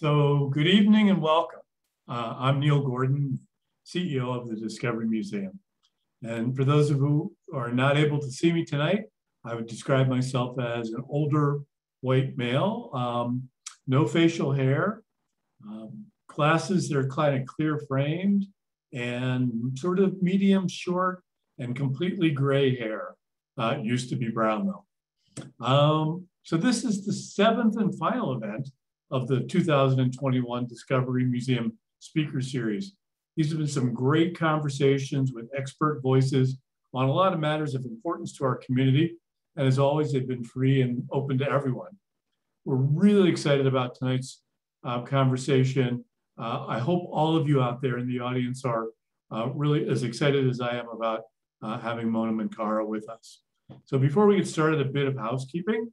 So good evening and welcome. Uh, I'm Neil Gordon, CEO of the Discovery Museum. And for those of who are not able to see me tonight, I would describe myself as an older white male, um, no facial hair, um, glasses that are kind of clear framed, and sort of medium short and completely gray hair. Uh, used to be brown though. Um, so this is the seventh and final event of the 2021 Discovery Museum Speaker Series. These have been some great conversations with expert voices on a lot of matters of importance to our community. And as always, they've been free and open to everyone. We're really excited about tonight's uh, conversation. Uh, I hope all of you out there in the audience are uh, really as excited as I am about uh, having Mona Minkara with us. So before we get started, a bit of housekeeping.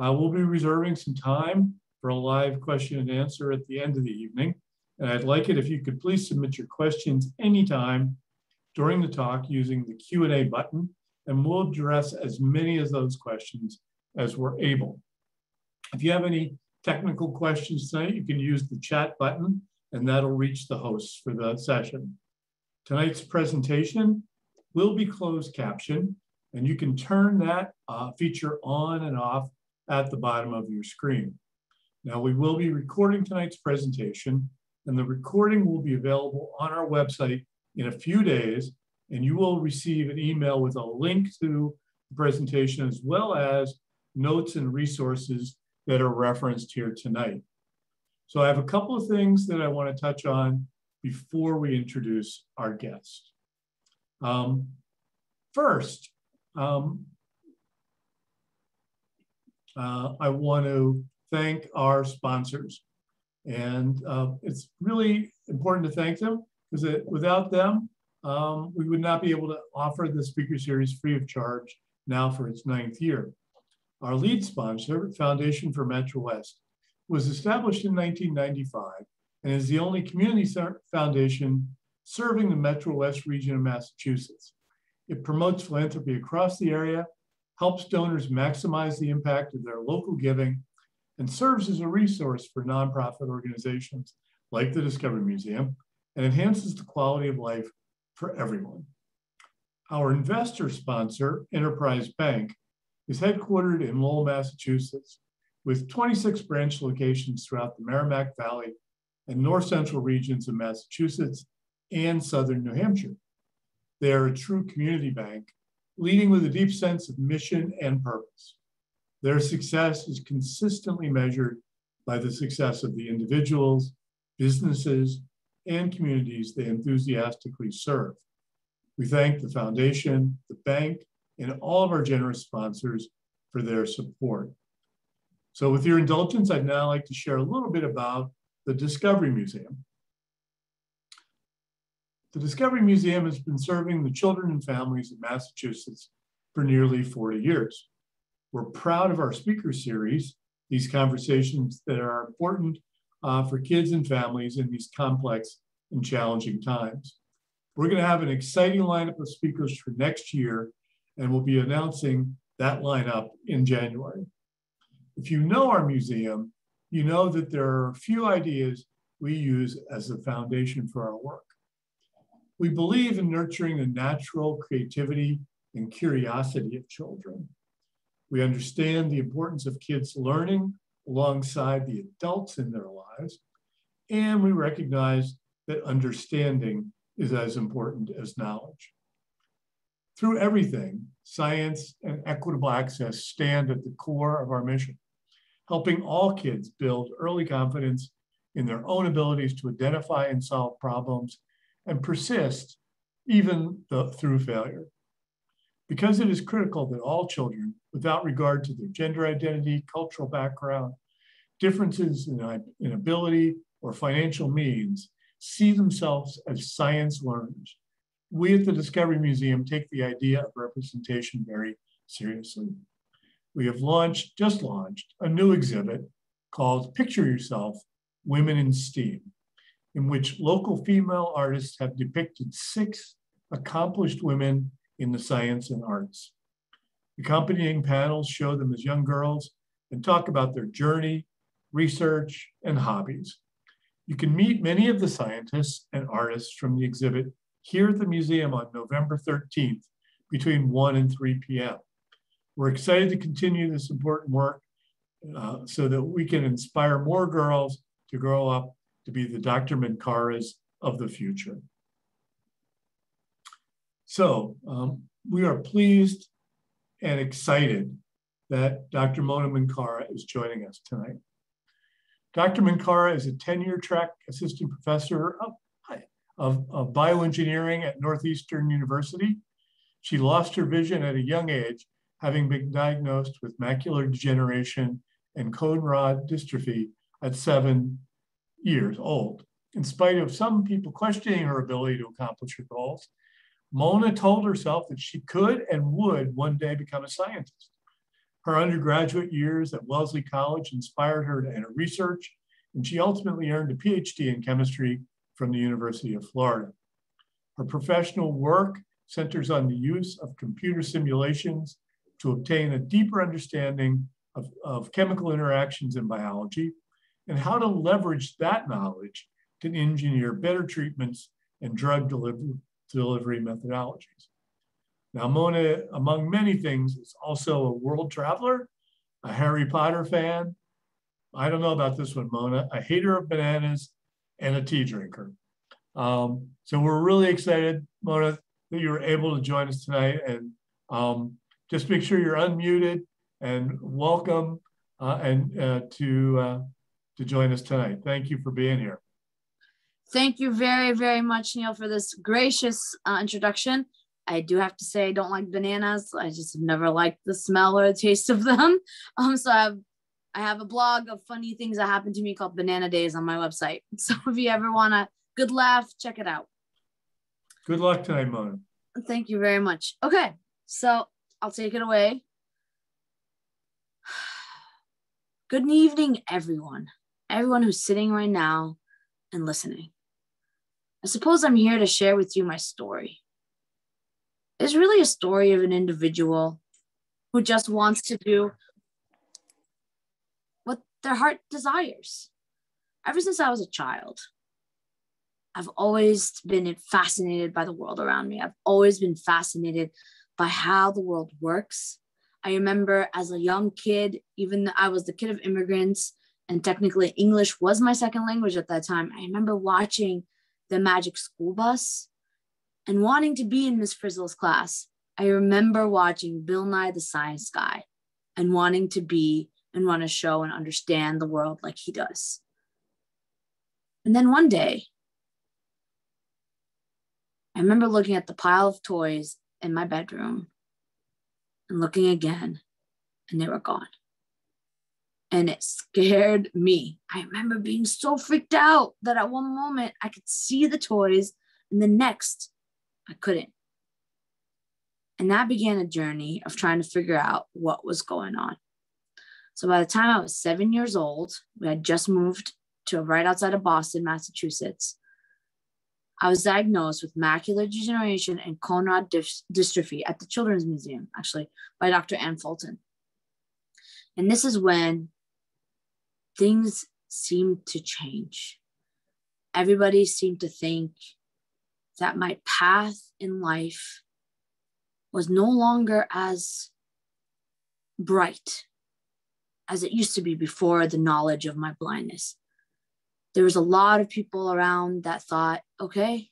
Uh, we'll be reserving some time for a live question and answer at the end of the evening. And I'd like it if you could please submit your questions anytime during the talk using the Q&A button, and we'll address as many of those questions as we're able. If you have any technical questions tonight, you can use the chat button, and that'll reach the hosts for the session. Tonight's presentation will be closed captioned, and you can turn that uh, feature on and off at the bottom of your screen. Now we will be recording tonight's presentation and the recording will be available on our website in a few days and you will receive an email with a link to the presentation as well as notes and resources that are referenced here tonight. So I have a couple of things that I want to touch on before we introduce our guest. Um, first, um, uh, I want to thank our sponsors. And uh, it's really important to thank them because without them, um, we would not be able to offer the speaker series free of charge now for its ninth year. Our lead sponsor, Foundation for Metro West, was established in 1995 and is the only community foundation serving the Metro West region of Massachusetts. It promotes philanthropy across the area, helps donors maximize the impact of their local giving, and serves as a resource for nonprofit organizations like the Discovery Museum and enhances the quality of life for everyone. Our investor sponsor, Enterprise Bank, is headquartered in Lowell, Massachusetts, with 26 branch locations throughout the Merrimack Valley and north central regions of Massachusetts and southern New Hampshire. They are a true community bank, leading with a deep sense of mission and purpose. Their success is consistently measured by the success of the individuals, businesses, and communities they enthusiastically serve. We thank the foundation, the bank, and all of our generous sponsors for their support. So with your indulgence, I'd now like to share a little bit about the Discovery Museum. The Discovery Museum has been serving the children and families of Massachusetts for nearly 40 years. We're proud of our speaker series, these conversations that are important uh, for kids and families in these complex and challenging times. We're going to have an exciting lineup of speakers for next year, and we'll be announcing that lineup in January. If you know our museum, you know that there are a few ideas we use as the foundation for our work. We believe in nurturing the natural creativity and curiosity of children. We understand the importance of kids learning alongside the adults in their lives. And we recognize that understanding is as important as knowledge. Through everything, science and equitable access stand at the core of our mission, helping all kids build early confidence in their own abilities to identify and solve problems and persist even through failure. Because it is critical that all children, without regard to their gender identity, cultural background, differences in, in ability, or financial means, see themselves as science learners. We at the Discovery Museum take the idea of representation very seriously. We have launched, just launched, a new exhibit called Picture Yourself, Women in STEAM, in which local female artists have depicted six accomplished women in the science and arts. Accompanying panels show them as young girls and talk about their journey, research, and hobbies. You can meet many of the scientists and artists from the exhibit here at the museum on November 13th between 1 and 3 p.m. We're excited to continue this important work uh, so that we can inspire more girls to grow up to be the Dr. Minkaras of the future. So um, we are pleased and excited that Dr. Mona Minkara is joining us tonight. Dr. Minkara is a tenure track assistant professor of, of, of bioengineering at Northeastern University. She lost her vision at a young age, having been diagnosed with macular degeneration and cone rod dystrophy at seven years old. In spite of some people questioning her ability to accomplish her goals, Mona told herself that she could and would one day become a scientist. Her undergraduate years at Wellesley College inspired her to enter research, and she ultimately earned a PhD in chemistry from the University of Florida. Her professional work centers on the use of computer simulations to obtain a deeper understanding of, of chemical interactions in biology and how to leverage that knowledge to engineer better treatments and drug delivery, delivery methodologies. Now, Mona, among many things, is also a world traveler, a Harry Potter fan. I don't know about this one, Mona, a hater of bananas, and a tea drinker. Um, so we're really excited, Mona, that you were able to join us tonight. And um, just make sure you're unmuted and welcome uh, and uh, to uh, to join us tonight. Thank you for being here. Thank you very, very much, Neil, for this gracious uh, introduction. I do have to say I don't like bananas. I just have never liked the smell or the taste of them. Um, so I have, I have a blog of funny things that happened to me called Banana Days on my website. So if you ever want a good laugh, check it out. Good luck tonight, Mona. Thank you very much. Okay, so I'll take it away. Good evening, everyone. Everyone who's sitting right now and listening. Suppose I'm here to share with you my story. It's really a story of an individual who just wants to do what their heart desires. Ever since I was a child, I've always been fascinated by the world around me. I've always been fascinated by how the world works. I remember as a young kid, even though I was the kid of immigrants, and technically English was my second language at that time. I remember watching the Magic School Bus and wanting to be in Miss Frizzle's class. I remember watching Bill Nye the Science Guy and wanting to be and want to show and understand the world like he does. And then one day, I remember looking at the pile of toys in my bedroom and looking again, and they were gone. And it scared me. I remember being so freaked out that at one moment I could see the toys, and the next I couldn't. And that began a journey of trying to figure out what was going on. So by the time I was seven years old, we had just moved to right outside of Boston, Massachusetts. I was diagnosed with macular degeneration and cone rod dystrophy at the Children's Museum, actually, by Dr. Anne Fulton. And this is when things seemed to change. Everybody seemed to think that my path in life was no longer as bright as it used to be before the knowledge of my blindness. There was a lot of people around that thought, okay,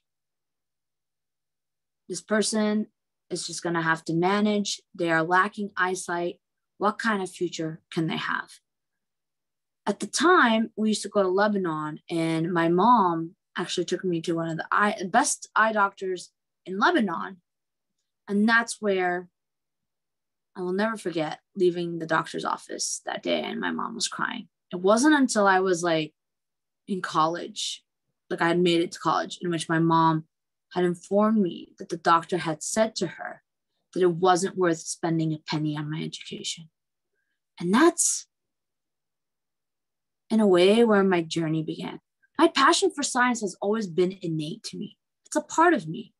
this person is just going to have to manage. They are lacking eyesight. What kind of future can they have? At the time, we used to go to Lebanon, and my mom actually took me to one of the eye, best eye doctors in Lebanon. And that's where I will never forget leaving the doctor's office that day, and my mom was crying. It wasn't until I was like in college, like I had made it to college, in which my mom had informed me that the doctor had said to her that it wasn't worth spending a penny on my education. And that's in a way where my journey began. My passion for science has always been innate to me, it's a part of me.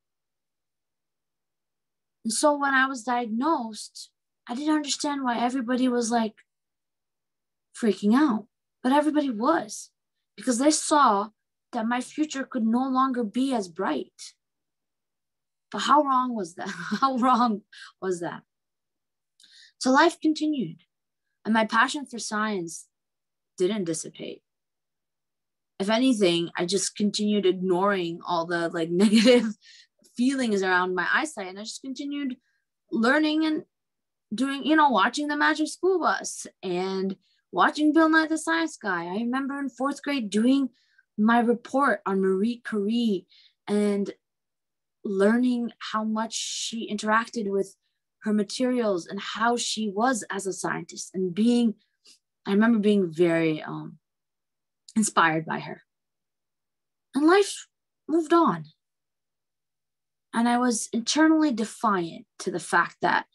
And so when I was diagnosed, I didn't understand why everybody was like freaking out. but everybody was because they saw that my future could no longer be as bright. But how wrong was that? How wrong was that? So life continued, and my passion for science didn't dissipate. If anything, I just continued ignoring all the like negative feelings around my eyesight, and I just continued learning and doing, you know, watching the Magic School Bus and watching Bill Nye the Science Guy. I remember in fourth grade doing my report on Marie Curie and learning how much she interacted with her materials and how she was as a scientist and being i remember being very um, inspired by her and life moved on and i was internally defiant to the fact that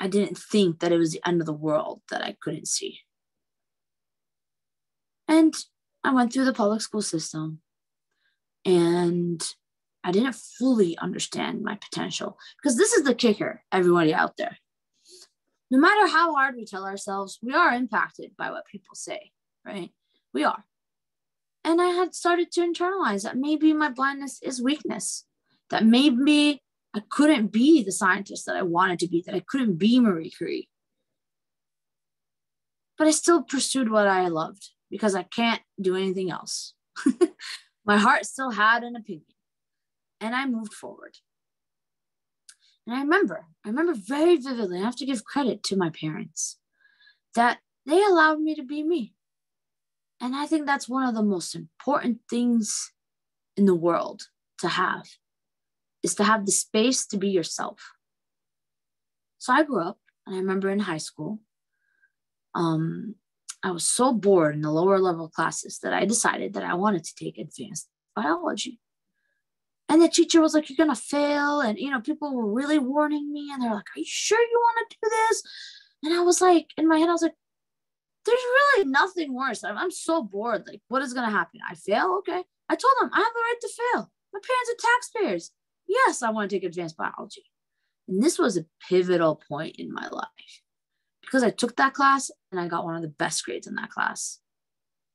i didn't think that it was the end of the world that i couldn't see and i went through the public school system and I didn't fully understand my potential. Because this is the kicker, everybody out there. No matter how hard we tell ourselves, we are impacted by what people say, right? We are. And I had started to internalize that maybe my blindness is weakness, that maybe I couldn't be the scientist that I wanted to be, that I couldn't be Marie Curie. But I still pursued what I loved because I can't do anything else. my heart still had an opinion and I moved forward. And I remember, I remember very vividly, I have to give credit to my parents that they allowed me to be me. And I think that's one of the most important things in the world to have is to have the space to be yourself. So I grew up, and I remember in high school, um, I was so bored in the lower level classes that I decided that I wanted to take advanced biology. And the teacher was like, You're going to fail. And, you know, people were really warning me. And they're like, Are you sure you want to do this? And I was like, In my head, I was like, There's really nothing worse. I'm, I'm so bored. Like, what is going to happen? I fail? Okay. I told them I have the right to fail. My parents are taxpayers. Yes, I want to take advanced biology. And this was a pivotal point in my life because I took that class and I got one of the best grades in that class.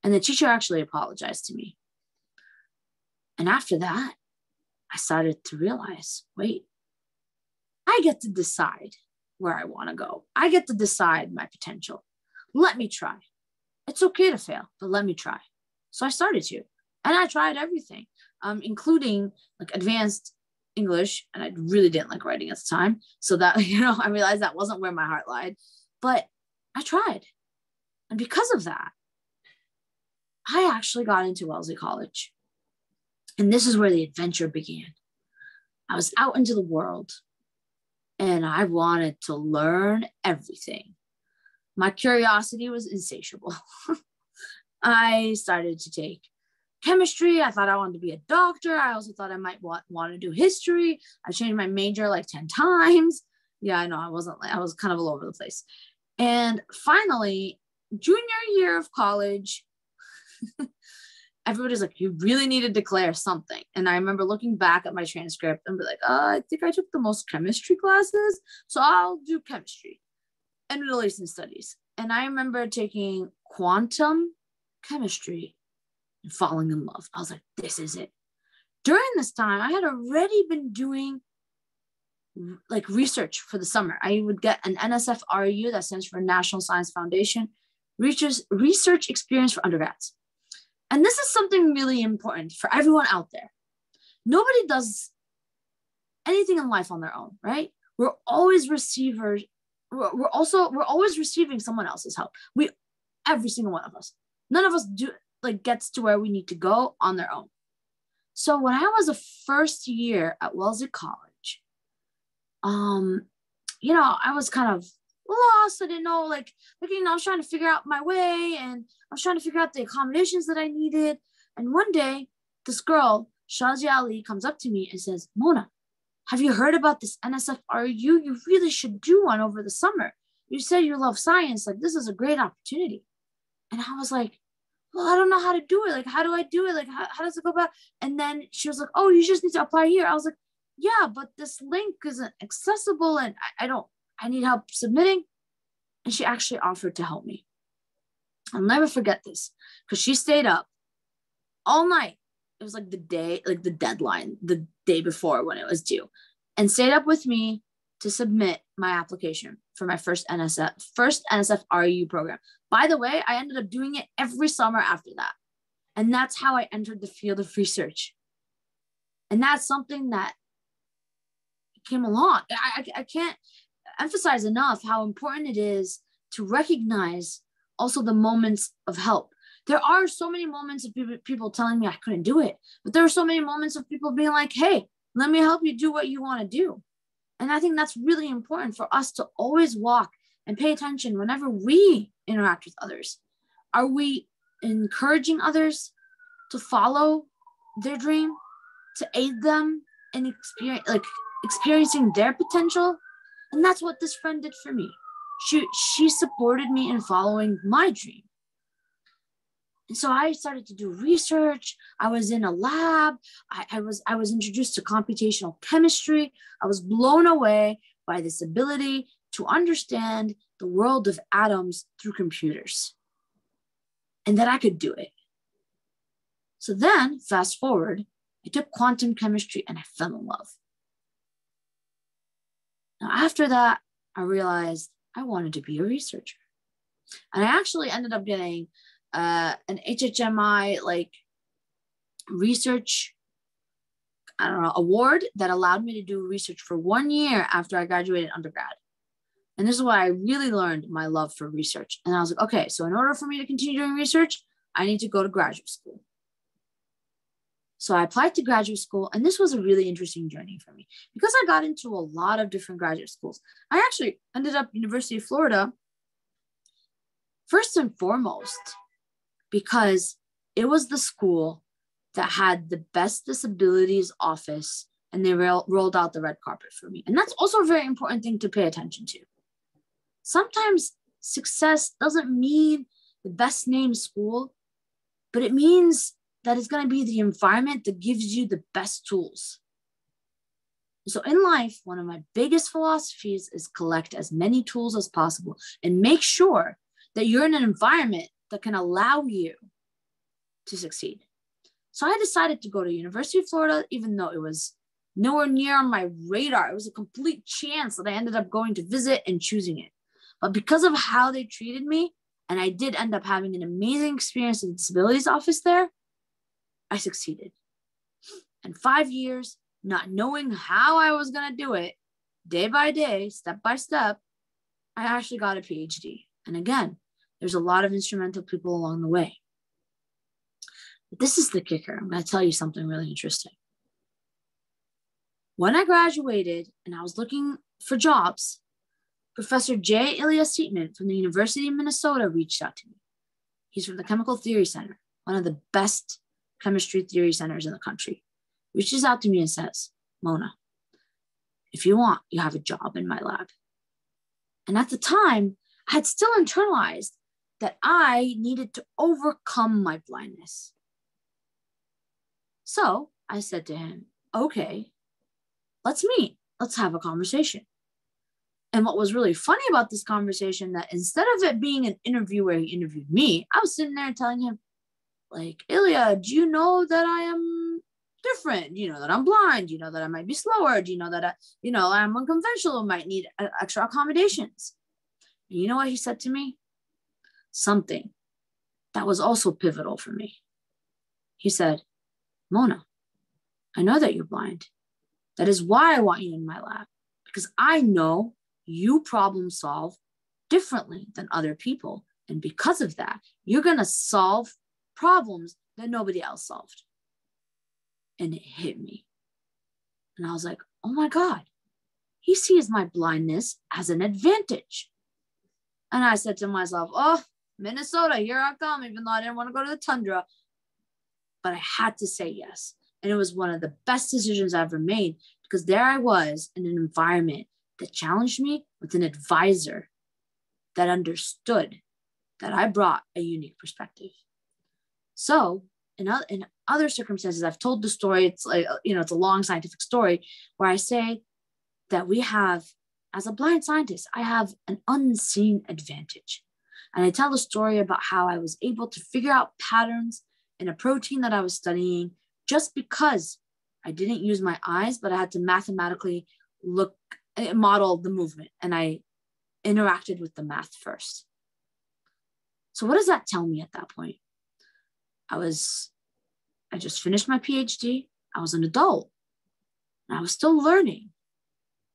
And the teacher actually apologized to me. And after that, I started to realize wait, I get to decide where I want to go. I get to decide my potential. Let me try. It's okay to fail, but let me try. So I started to, and I tried everything, um, including like advanced English, and I really didn't like writing at the time. So that you know, I realized that wasn't where my heart lied, but I tried, and because of that, I actually got into Wellesley College. And this is where the adventure began. I was out into the world and I wanted to learn everything. My curiosity was insatiable. I started to take chemistry. I thought I wanted to be a doctor. I also thought I might want, want to do history. I changed my major like 10 times. Yeah, I know I wasn't, I was kind of all over the place. And finally, junior year of college, everybody's like, you really need to declare something. And I remember looking back at my transcript and be like, uh, I think I took the most chemistry classes, so I'll do chemistry and Eastern studies. And I remember taking quantum chemistry and falling in love. I was like, this is it. During this time, I had already been doing like research for the summer. I would get an NSF REU that stands for National Science Foundation research experience for undergrads. And this is something really important for everyone out there. Nobody does anything in life on their own, right? We're always receivers. We're, we're also we're always receiving someone else's help. We every single one of us. None of us do like gets to where we need to go on their own. So when I was a first year at Wellesley College, um, you know, I was kind of lost. I didn't know, like, like, you know, I was trying to figure out my way and I was trying to figure out the accommodations that I needed. And one day, this girl, Shazia Ali, comes up to me and says, Mona, have you heard about this NSF REU? You really should do one over the summer. You said you love science. Like, this is a great opportunity. And I was like, well, I don't know how to do it. Like, how do I do it? Like, how, how does it go about? And then she was like, oh, you just need to apply here. I was like, yeah, but this link isn't accessible and I, I don't I need help submitting. And she actually offered to help me. I'll never forget this because she stayed up all night. It was like the day, like the deadline, the day before when it was due, and stayed up with me to submit my application for my first NSF, first NSF REU program. By the way, I ended up doing it every summer after that. And that's how I entered the field of research. And that's something that came along. I, I, I can't emphasize enough how important it is to recognize also the moments of help. There are so many moments of people, telling me I couldn't do it, but there are so many moments of people being like, hey, let me help you do what you want to do. And I think that's really important for us to always walk and pay attention whenever we interact with others. Are we encouraging others to follow their dream, to aid them in experience, like experiencing their potential? And that's what this friend did for me. She she supported me in following my dream. And so I started to do research. I was in a lab. I, I, was I was introduced to computational chemistry. I was blown away by this ability to understand the world of atoms through computers, and that I could do it. So then, fast forward, I took quantum chemistry and I fell in love. Now, after that, I realized I wanted to be a researcher. And I actually ended up getting uh, an HHMI like research, I don't know, award that allowed me to do research for one year after I graduated undergrad. And this is why I really learned my love for research. And I was like, okay, so in order for me to continue doing research, I need to go to graduate school. So I applied to graduate school, and this was a really interesting journey for me because I got into a lot of different graduate schools. I actually ended up University of Florida first and foremost because it was the school that had the best disabilities office and they ro- rolled out the red carpet for me. And that's also a very important thing to pay attention to. Sometimes success doesn't mean the best named school, but it means that it's going to be the environment that gives you the best tools. So in life, one of my biggest philosophies is collect as many tools as possible and make sure that you're in an environment that can allow you to succeed. So I decided to go to University of Florida, even though it was nowhere near on my radar. It was a complete chance that I ended up going to visit and choosing it. But because of how they treated me, and I did end up having an amazing experience in the disabilities office there, I succeeded. And five years, not knowing how I was going to do it, day by day, step by step, I actually got a PhD. And again, there's a lot of instrumental people along the way. But this is the kicker. I'm going to tell you something really interesting. When I graduated and I was looking for jobs, Professor J. Ilja Siepmann from the University of Minnesota reached out to me. He's from the Chemical Theory Center, one of the best chemistry theory centers in the country. Reaches out to me and says, Mona, if you want, you have a job in my lab. And at the time, I had still internalized that I needed to overcome my blindness. So I said to him, okay, let's meet. Let's have a conversation. And what was really funny about this conversation that instead of it being an interview where he interviewed me, I was sitting there telling him, like, Ilja, do you know that I am different? You know that I'm blind. You know that I might be slower. Do you know that I, you know, I'm unconventional, might need uh, extra accommodations. And you know what he said to me? something that was also pivotal for me. He said, Mona, I know that you're blind. That is why I want you in my lab, because I know you problem solve differently than other people. And because of that, you're going to solve problems that nobody else solved. And it hit me. And I was like, oh my God, he sees my blindness as an advantage. And I said to myself, oh, Minnesota, here I come, even though I didn't want to go to the tundra. But I had to say yes. And it was one of the best decisions I ever made because there I was in an environment that challenged me with an advisor that understood that I brought a unique perspective. So, in, other, in other circumstances, I've told the story, it's like, you know, it's a long scientific story where I say that we have, as a blind scientist, I have an unseen advantage And I tell the story about how I was able to figure out patterns in a protein that I was studying just because I didn't use my eyes, but I had to mathematically look, eh, model the movement, and I interacted with the math first. So, what does that tell me at that point? I was, I just finished my PhD. I was an adult. And I was still learning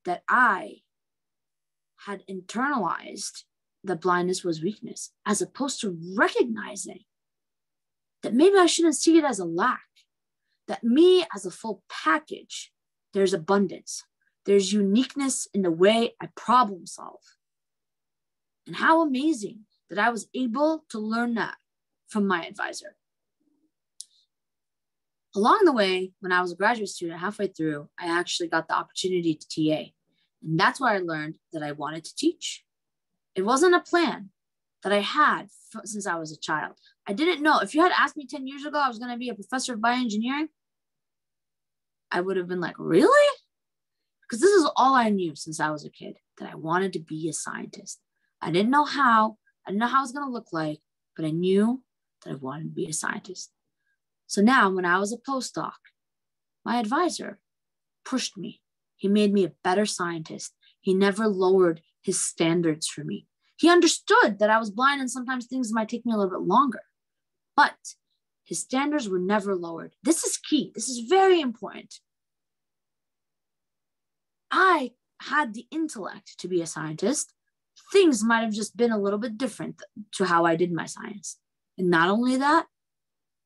that I had internalized that blindness was weakness, as opposed to recognizing that maybe I shouldn't see it as a lack, that me as a full package, there's abundance, there's uniqueness in the way I problem solve. And how amazing that I was able to learn that from my advisor. Along the way, when I was a graduate student, halfway through, I actually got the opportunity to TA. And that's where I learned that I wanted to teach. It wasn't a plan that I had since I was a child. I didn't know. If you had asked me 10 years ago I was going to be a professor of bioengineering, I would have been like, really? Because this is all I knew since I was a kid that I wanted to be a scientist. I didn't know how, I didn't know how it was going to look like, but I knew that I wanted to be a scientist. So now, when I was a postdoc, my advisor pushed me. He made me a better scientist. He never lowered his standards for me. He understood that I was blind and sometimes things might take me a little bit longer, but his standards were never lowered. This is key. This is very important. I had the intellect to be a scientist. Things might have just been a little bit different to how I did my science. And not only that,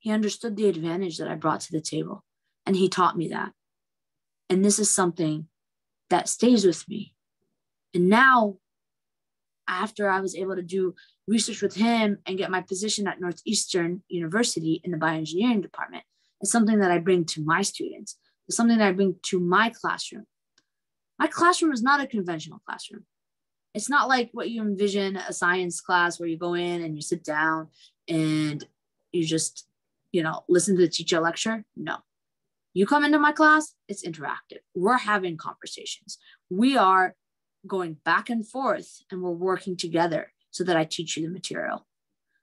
he understood the advantage that I brought to the table, and he taught me that. And this is something that stays with me. And now, after I was able to do research with him and get my position at Northeastern University in the bioengineering department, it's something that I bring to my students. It's something that I bring to my classroom. My classroom is not a conventional classroom. It's not like what you envision a science class where you go in and you sit down and you just you know, listen to the teacher lecture. No. You come into my class, it's interactive. We're having conversations. We are going back and forth and we're working together so that I teach you the material.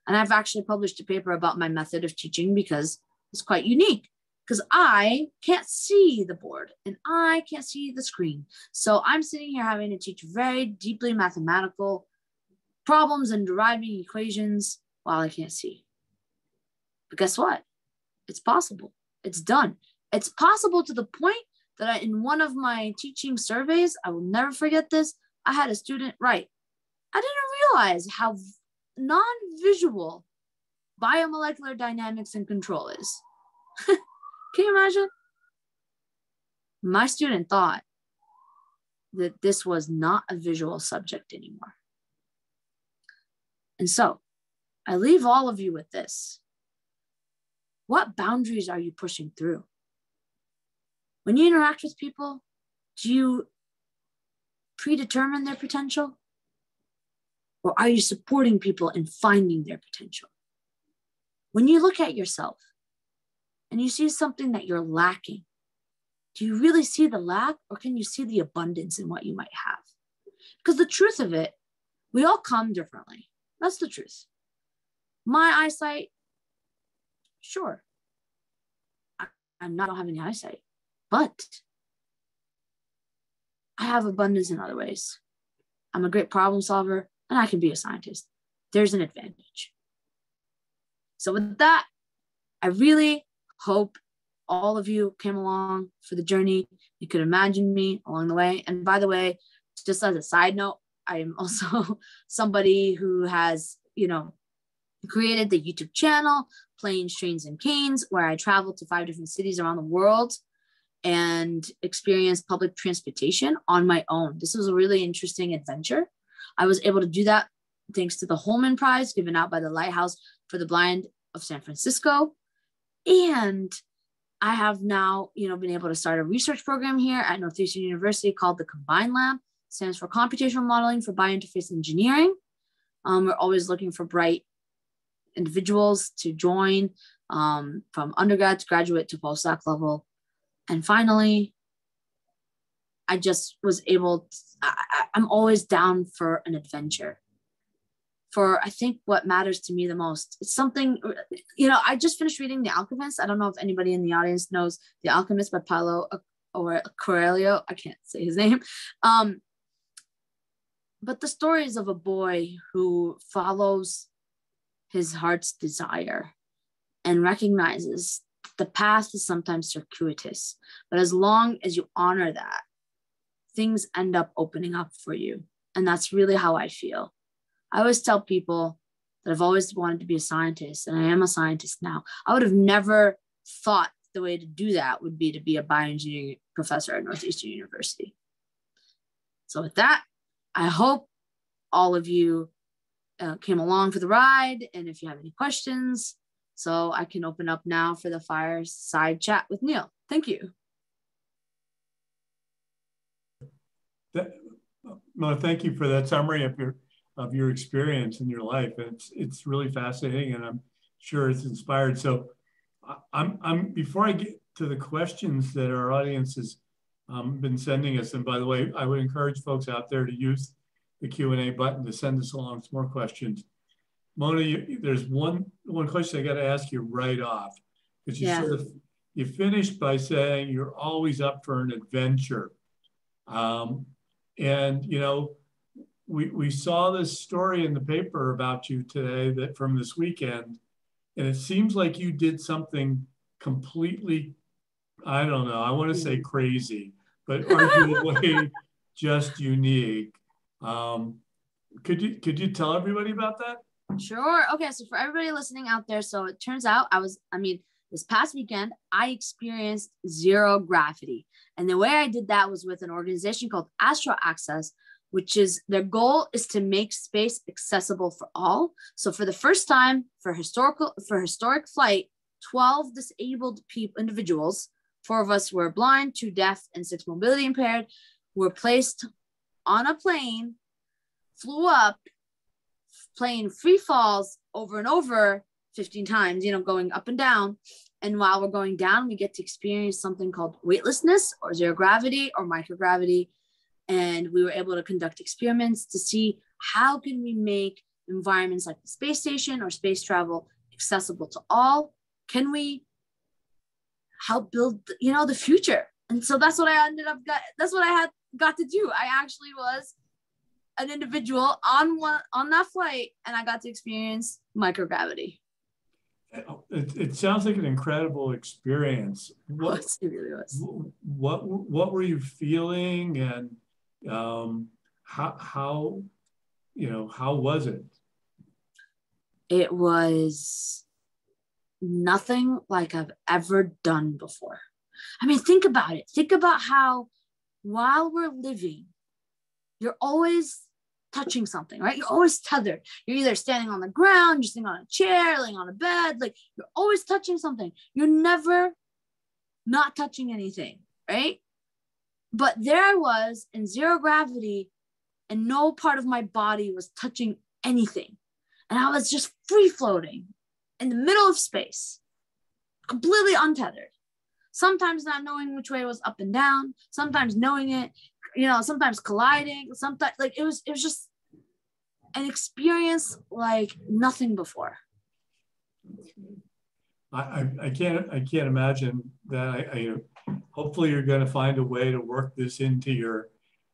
And I've actually published a paper about my method of teaching because it's quite unique because I can't see the board and I can't see the screen. So I'm sitting here having to teach very deeply mathematical problems and deriving equations while I can't see. But guess what? It's possible. It's done. It's possible to the point that I, in one of my teaching surveys, I will never forget this. I had a student write, I didn't realize how non visual biomolecular dynamics and control is. Can you imagine? My student thought that this was not a visual subject anymore. And so I leave all of you with this. What boundaries are you pushing through? When you interact with people, do you predetermine their potential? Or are you supporting people in finding their potential? When you look at yourself and you see something that you're lacking, do you really see the lack or can you see the abundance in what you might have? Because the truth of it, we all come differently. That's the truth. My eyesight Sure, I, am not having any eyesight, but I have abundance in other ways. I'm a great problem solver and I can be a scientist. There's an advantage. So, with that, I really hope all of you came along for the journey. You could imagine me along the way. And by the way, just as a side note, I am also somebody who has, you know, created the YouTube channel, Planes, Trains, and Canes, where I traveled to five different cities around the world and experienced public transportation on my own. This was a really interesting adventure. I was able to do that thanks to the Holman Prize given out by the Lighthouse for the Blind of San Francisco. And I have now, you know, been able to start a research program here at Northeastern University called the Combine Lab. Stands for Computational Modeling for Biointerface Engineering. Um, we're always looking for bright individuals to join um, from undergrad to graduate to postdoc level. And finally, I just was able, to, I, I'm always down for an adventure. for I think what matters to me the most. It's something, you know, I just finished reading The Alchemist. I don't know if anybody in the audience knows The Alchemist by Paulo or Coelho. I can't say his name. Um, but the stories of a boy who follows his heart's desire and recognizes the path is sometimes circuitous, but as long as you honor that, things end up opening up for you. And that's really how I feel. I always tell people that I've always wanted to be a scientist, and I am a scientist now. I would have never thought the way to do that would be to be a bioengineering professor at Northeastern University. So, with that, I hope all of you uh, came along for the ride. And if you have any questions, so I can open up now for the fireside chat with Neil. Thank you. That, no, thank you for that summary of your of your experience in your life. It's it's really fascinating, and I'm sure it's inspired. So, I'm I'm before I get to the questions that our audience has um, been sending us, and by the way, I would encourage folks out there to use the Q and A button to send us along some more questions. Mona, you, there's one one question I got to ask you right off because you yeah. sort of you finished by saying you're always up for an adventure, um, and you know we we saw this story in the paper about you today that from this weekend, and it seems like you did something completely I don't know I want to say crazy, but arguably just unique. Um, could you could you tell everybody about that? Sure. Okay. So for everybody listening out there, so it turns out I was, I mean, this past weekend, I experienced zero gravity. And the way I did that was with an organization called Astro Access, which is their goal is to make space accessible for all. So for the first time for historical for historic flight, 12 disabled people individuals, four of us were blind, two deaf, and six mobility impaired, were placed on a plane, flew up playing free falls over and over 15 times, you know, going up and down. And while we're going down, we get to experience something called weightlessness or zero gravity or microgravity. And we were able to conduct experiments to see how can we make environments like the space station or space travel accessible to all? Can we help build, you know, the future? And so that's what I ended up got. That's what I had got to do. I actually was an individual on one on that flight, and I got to experience microgravity. It, it sounds like an incredible experience. What, it really was. What what were you feeling, and um, how how you know how was it? It was nothing like I've ever done before. I mean, think about it. Think about how while we're living, you're always touching something, right? You're always tethered. You're either standing on the ground, you're sitting on a chair, laying on a bed, like you're always touching something. You're never not touching anything, right? But there I was in zero gravity, and no part of my body was touching anything. And I was just free floating in the middle of space, completely untethered. Sometimes not knowing which way was up and down, sometimes knowing it, you know, sometimes colliding, sometimes like it was it was just an experience like nothing before. I, I, can't I can't imagine that. I, I hopefully you're going to find a way to work this into your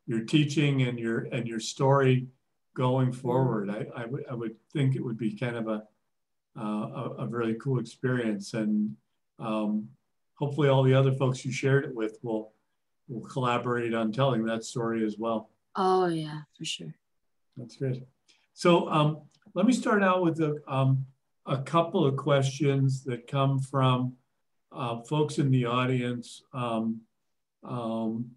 your teaching and your and your story going forward. I, I, w- I would think it would be kind of a uh, a, a really cool experience, and um, hopefully all the other folks you shared it with will will collaborate on telling that story as well. Oh yeah, for sure. That's good. So um, let me start out with a, um, a couple of questions that come from uh, folks in the audience. Um, um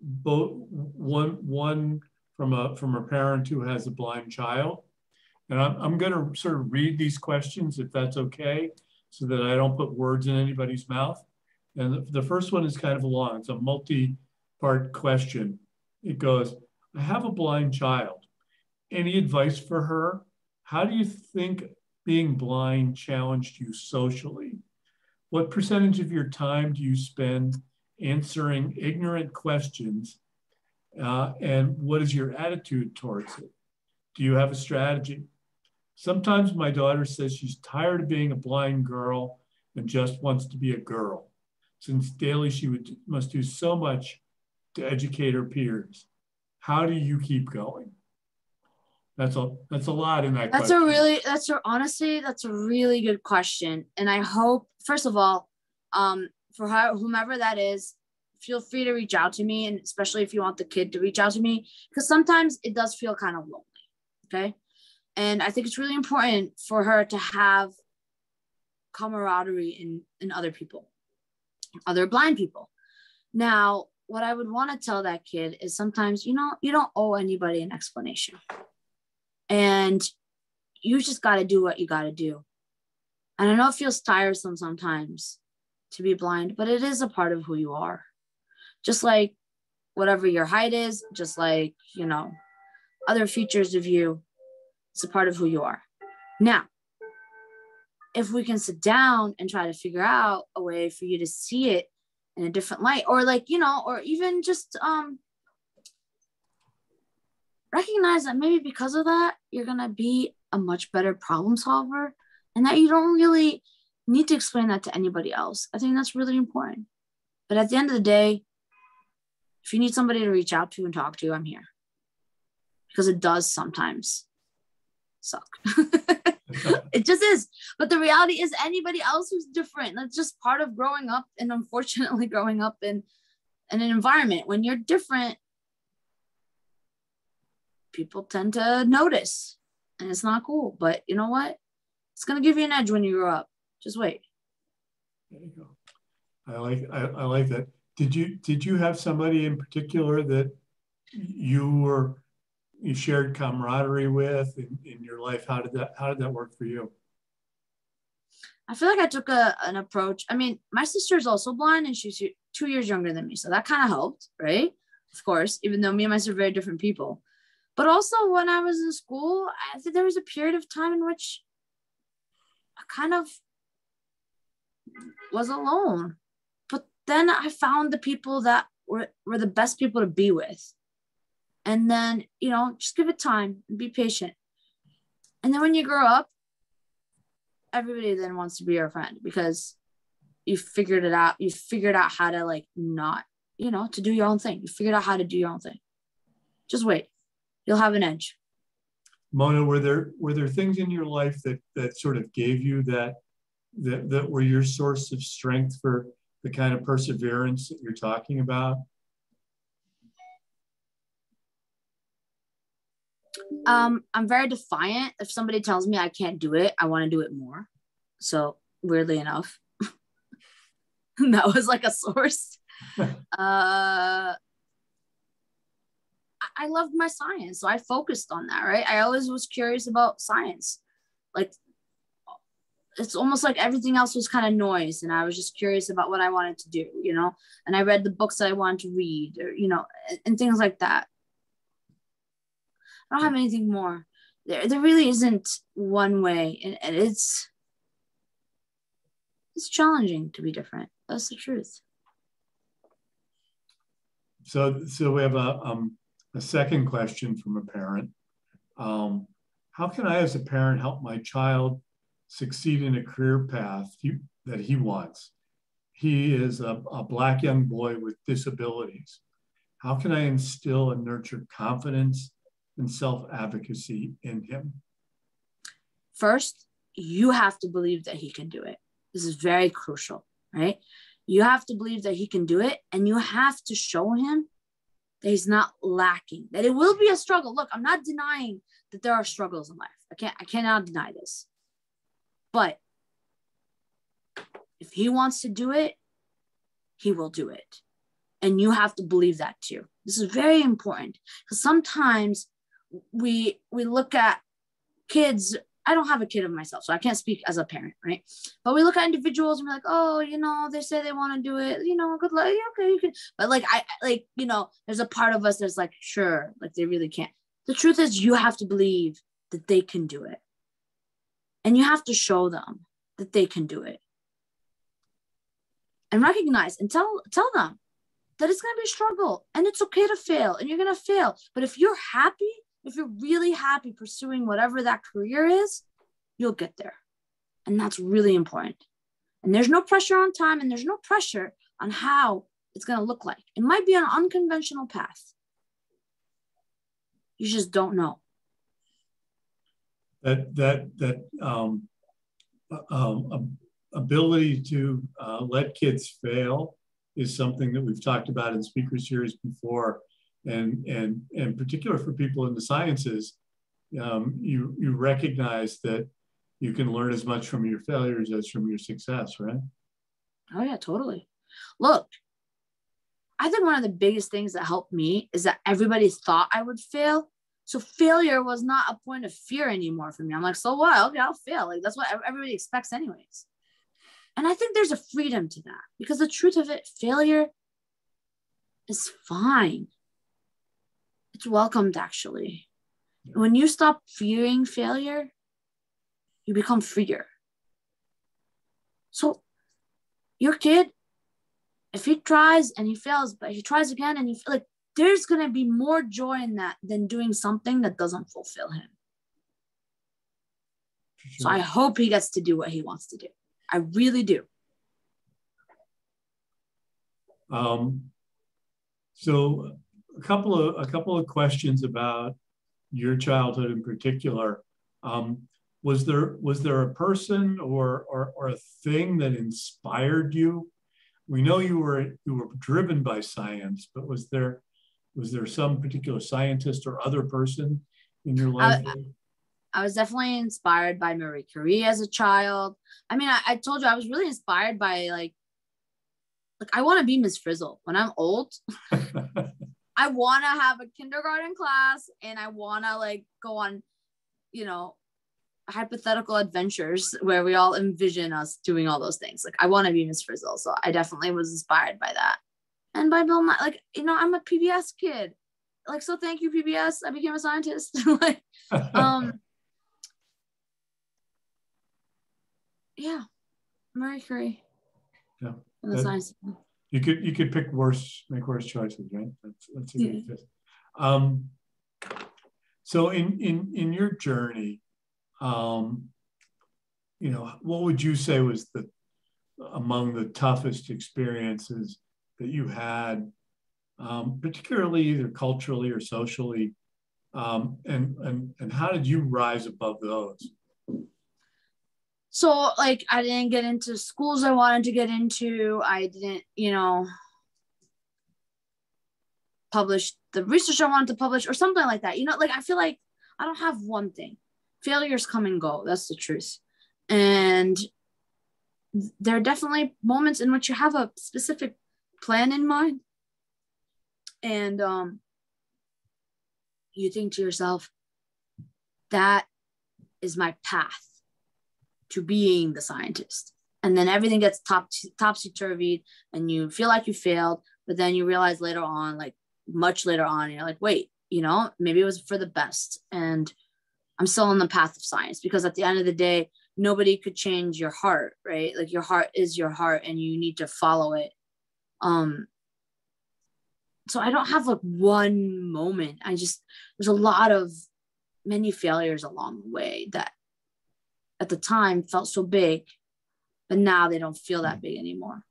both one one from a from a parent who has a blind child, and I'm, I'm going to sort of read these questions if that's okay, so that I don't put words in anybody's mouth. And the, first one is kind of long. It's a multi-part question. It goes, I have a blind child. Any advice for her? How do you think being blind challenged you socially? What percentage of your time do you spend answering ignorant questions? Uh, and what is your attitude towards it? Do you have a strategy? Sometimes my daughter says she's tired of being a blind girl and just wants to be a girl, since daily she would, must do so much to educate her peers. How do you keep going? That's a that's a lot in that. That's question. a really that's a honestly that's a really good question, and I hope first of all, um, for her, whomever that is, feel free to reach out to me, and especially if you want the kid to reach out to me, because sometimes it does feel kind of lonely. Okay, and I think it's really important for her to have camaraderie in in other people, other blind people. Now, what I would want to tell that kid is sometimes you know you don't owe anybody an explanation and you just got to do what you got to do. And I know it feels tiresome sometimes to be blind, but it is a part of who you are. Just like whatever your height is, just like, you know, other features of you, it's a part of who you are. Now, if we can sit down and try to figure out a way for you to see it in a different light, or like, you know, or even just um recognize that maybe because of that, you're going to be a much better problem solver and that you don't really need to explain that to anybody else. I think that's really important. But at the end of the day, if you need somebody to reach out to and talk to, I'm here because it does sometimes suck. it just is. But the reality is, anybody else who's different, that's just part of growing up and unfortunately growing up in, in an environment. When you're different, people tend to notice and it's not cool. But you know what? It's gonna give you an edge when you grow up. Just wait. There you go. I like I, I like that. Did you did you have somebody in particular that you were you shared camaraderie with in, in your life? How did that how did that work for you? I feel like I took a, an approach. I mean, my sister is also blind and she's two years younger than me. So that kind of helped, right? Of course, even though me and my sister are very different people. But also, when I was in school, I think there was a period of time in which I kind of was alone. But then I found the people that were, were the best people to be with. And then, you know, just give it time and be patient. And then when you grow up, everybody then wants to be your friend because you figured it out. You figured out how to like not, you know, to do your own thing. You figured out how to do your own thing. Just wait you'll have an edge. Mona, were there were there things in your life that that sort of gave you that that that were your source of strength for the kind of perseverance that you're talking about? Um, I'm very defiant. If somebody tells me I can't do it, I want to do it more. So weirdly enough, that was like a source. uh, I loved my science. So I focused on that, right? I always was curious about science. Like it's almost like everything else was kind of noise and I was just curious about what I wanted to do, you know? And I read the books that I wanted to read or, you know, and, and things like that. I don't have anything more. There, there really isn't one way and, and it's it's challenging to be different. That's the truth. So so we have a um a second question from a parent. Um, how can I, as a parent, help my child succeed in a career path he, that he wants? He is a, a Black young boy with disabilities. How can I instill and nurture confidence and self advocacy in him? First, you have to believe that he can do it. This is very crucial, right? You have to believe that he can do it, and you have to show him that he's not lacking, that it will be a struggle. Look, I'm not denying that there are struggles in life. I can't, I cannot deny this. But if he wants to do it, he will do it. And you have to believe that too. This is very important because sometimes we we look at kids I don't have a kid of myself, so I can't speak as a parent, right? But we look at individuals and we're like, oh, you know, they say they want to do it, you know, good luck. Okay, you can. But like, I like, you know, there's a part of us that's like, sure, like they really can't. The truth is, you have to believe that they can do it, and you have to show them that they can do it, and recognize and tell tell them that it's gonna be a struggle, and it's okay to fail, and you're gonna fail. But if you're happy if you're really happy pursuing whatever that career is, you'll get there. And that's really important. And there's no pressure on time and there's no pressure on how it's going to look like. It might be an unconventional path. You just don't know. That that that um, um, ability to uh, let kids fail is something that we've talked about in speaker series before, and and and particular for people in the sciences, um, you you recognize that you can learn as much from your failures as from your success, right? Oh yeah, totally. Look, I think one of the biggest things that helped me is that everybody thought I would fail. So failure was not a point of fear anymore for me. I'm like, so what? Okay, I'll fail. Like that's what everybody expects, anyways. And I think there's a freedom to that because the truth of it, failure is fine. It's welcomed actually. When you stop fearing failure, you become freer. So your kid if he tries and he fails, but he tries again and he like there's gonna be more joy in that than doing something that doesn't fulfill him. Sure. So I hope he gets to do what he wants to do. I really do. Um, so a couple of a couple of questions about your childhood in particular. Um, was there was there a person or, or or a thing that inspired you we know you were you were driven by science, but was there was there some particular scientist or other person in your life? I, I was definitely inspired by Marie Curie as a child. I mean, I, I told you I was really inspired by like like I want to be Miss Frizzle when I'm old. I want to have a kindergarten class and I want to like go on, you know, hypothetical adventures where we all envision us doing all those things. Like I want to be Miss Frizzle, so I definitely was inspired by that, and by Bill. Nye. Like you know, I'm a PBS kid. Like so, thank you PBS. I became a scientist. like, um, yeah, Marie Curie. Yeah. The science. You could you could pick worse, make worse choices, right? That's that's a good yeah. Um, so in in in your journey, um, you know, what would you say was the among the toughest experiences that you had, um, particularly either culturally or socially, um, and and and how did you rise above those? So, like, I didn't get into schools I wanted to get into. I didn't, you know, publish the research I wanted to publish or something like that. You know, like I feel like I don't have one thing failures come and go. That's the truth. And there are definitely moments in which you have a specific plan in mind. And um, you think to yourself, that is my path to being the scientist. And then everything gets top topsy turvy, and you feel like you failed. But then you realize later on, like much later on, you're like, wait, you know, maybe it was for the best. And I'm still on the path of science because at the end of the day, nobody could change your heart, right? Like your heart is your heart and you need to follow it. Um so I don't have like one moment. I just there's a lot of many failures along the way that at the time felt so big, but now they don't feel that mm. big anymore.